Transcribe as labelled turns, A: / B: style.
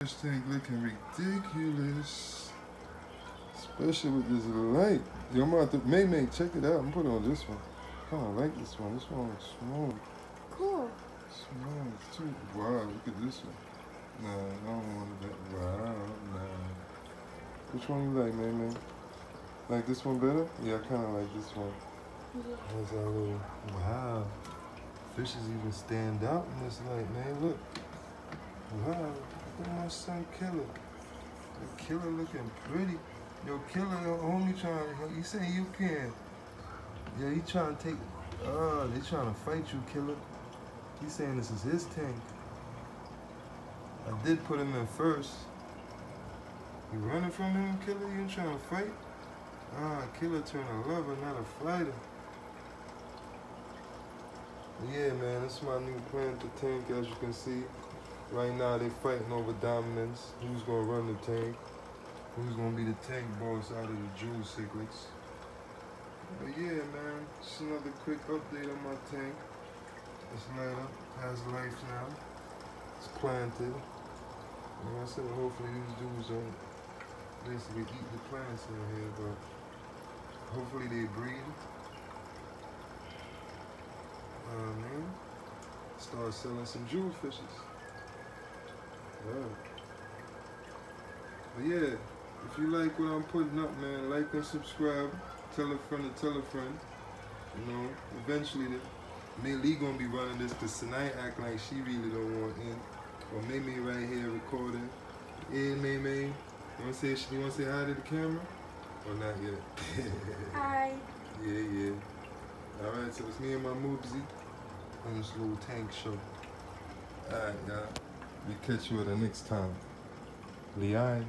A: This thing looking ridiculous. Especially with this light. Yo, I'm about to, May May, check it out. I'm putting on this one. I kind of like this one. This one looks smooth.
B: Cool.
A: Smooth too. Wow, look at this one. Nah, I don't want that. Wow, nah. Which one you like, May May? Like this one better? Yeah, I kind of like this one.
B: Yeah.
A: That's our little, wow. Fishes even stand out in this light, man. Look. Wow, look at my son Killer. The killer looking pretty. Yo, Killer, homie trying, he saying you can. Yeah, he trying to take, uh, they trying to fight you, Killer. He's saying this is his tank. I did put him in first. You running from him, Killer? You trying to fight? Ah, Killer turned a lover, not a fighter. Yeah, man, this is my new Panther tank, as you can see. Right now, they fighting over dominance. Who's gonna run the tank? Who's gonna be the tank boss out of the Jewel Cichlids? But yeah, man, just another quick update on my tank. This light up has life now. It's planted. Like I said, hopefully these dudes don't basically eat the plants in here, but hopefully they breed. Man, start selling some jewel fishes. But yeah, if you like what I'm putting up, man, like and subscribe. Tell a friend to tell a friend. You know, eventually the May Lee gonna be running this because tonight act like she really don't want in. Or May May right here recording. Yeah, May May. You wanna say you wanna say hi to the camera? Or not yet?
B: Hi.
A: Yeah, yeah. All right, so it's me and my Moobsy on this little tank show. All right, y'all. We catch you at the next time. Liai.